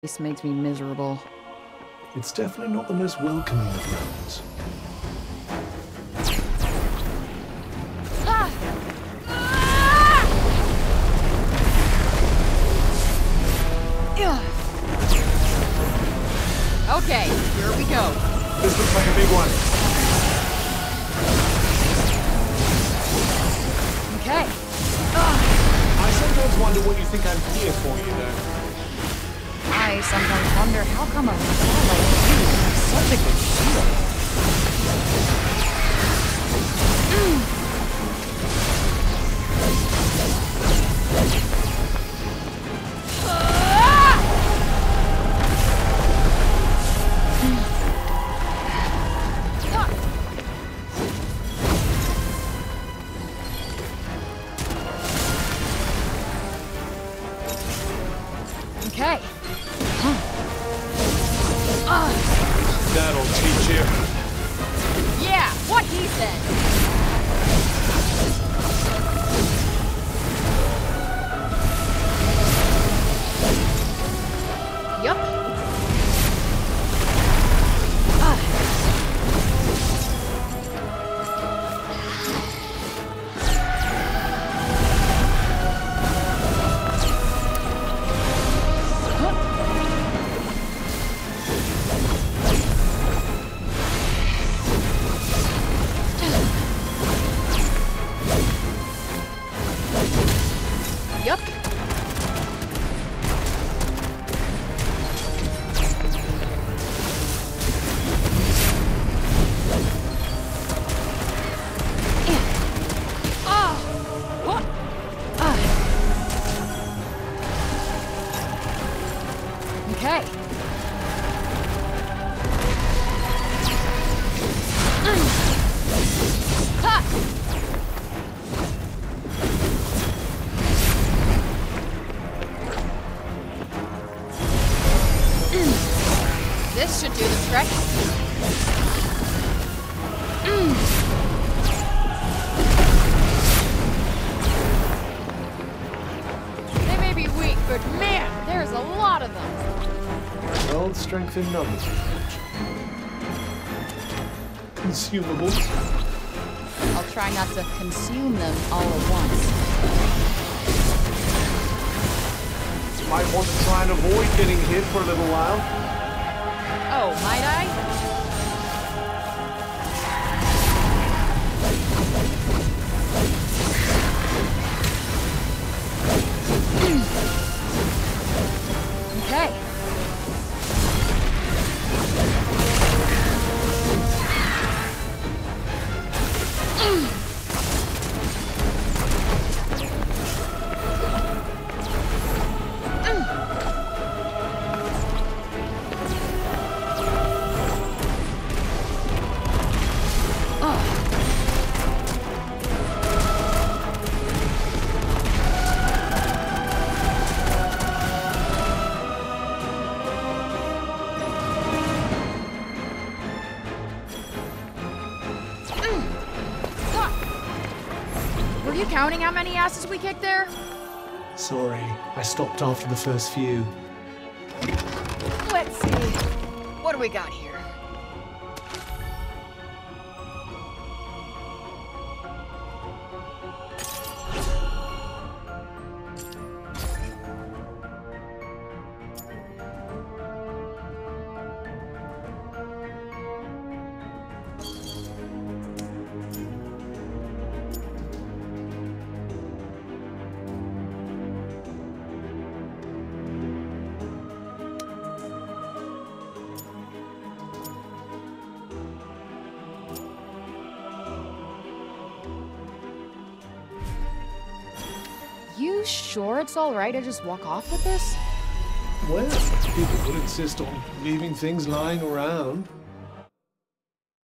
This makes me miserable. It's definitely not the most welcoming of roads. Ah! Ugh. Okay, here we go. This looks like a big one. Okay. I sometimes wonder what you think I'm here for, you know. I sometimes wonder how come a guy like you has such a good shield. Okay. Mm. This should do the trick. They may be weak, but man, there's a lot of them. Well, strength in numbers. Consumables. I'll try not to consume them all at once. Might want to try and avoid getting hit for a little while. Oh, might I? You counting how many asses we kicked there? Sorry, I stopped after the first few. Let's see. What do we got here? You sure it's alright to just walk off with this? Well, people would insist on leaving things lying around.